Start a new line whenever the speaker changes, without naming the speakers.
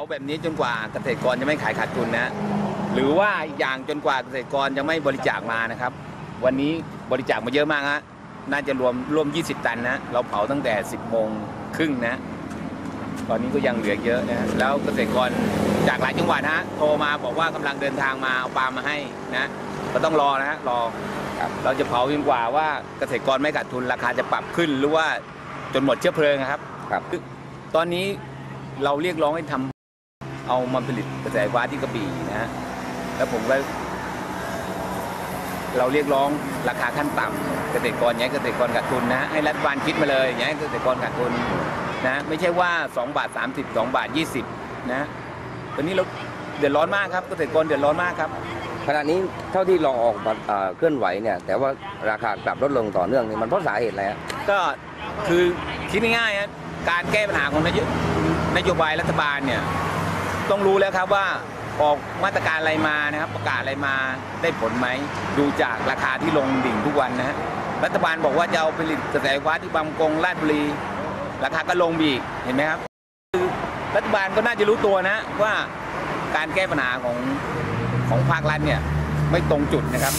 เอาแบบนี้จนกว่าเกษตรกรจะไม่ขายขาดทุนนะหรือว่าอีกอย่างจนกว่าเกษตรกรจะไม่บริจาคมานะครับ วันนี้บริจาคมาเยอะมากฮะน่าจะรวมร่วม 20 ตันนะเราเผาตั้งแต่ 10โมงครึ่งนะ ตอนนี้ก็ยังเหลือเยอะนะแล้วเกษตรกรจากหลายจังหวัดนะฮะโทรมาบอกว่ากำลังเดินทางมาเอาปาล์มมาให้นะก็ต้องรอนะฮะรอ
ครับ
เราจะเผาจนกว่าว่าเกษตรกรไม่ขาดทุนราคาจะปรับขึ้นหรือว่าจนหมดเชื้อเพลิงนะครับ
ครับ
ตอนนี้เราเรียกร้องให้ทำ เอามาผลิตกระแสไฟฟ้าที่กระบี่นะฮะแล้วผมก็เราเรียกร้องราคาขั้นต่ำเกษตรกรอย่าให้เกษตรกรขาดทุนนะให้รัฐบาลคิดมาเลยอย่าให้เกษตรกรขาดทุนนะไม่ใช่ว่า 2 บาท 30 2 บาท 20 นะตอนนี้เราเดือดร้อนมากครับเกษตรกรเดือดร้อนมากครับ
ขณะนี้เท่าที่ลองออกมาเอ่อเคลื่อนไหวเนี่ย แต่ว่าราคากลับลดลงต่อเนื่องนี่มันเพราะสาเหตุอะไรฮะ
ก็คือคิดง่ายๆนะการแก้ปัญหาของนโยนโยบายรัฐบาลเนี่ย ต้องรู้แล้วครับว่าออกมาตรการอะไรมานะครับ ประกาศอะไรมาได้ผลไหม ดูจากราคาที่ลงดิ่งทุกวันนะฮะรัฐบาลบอกว่าจะเอาผลิตกระแสไฟฟ้าที่บางกงราชบุรี ราคาก็ลงบีกเห็นไหมครับคือรัฐบาลก็น่าจะรู้ตัวนะว่าการแก้ปัญหาของของภาครัฐเนี่ยไม่ตรงจุดนะครับ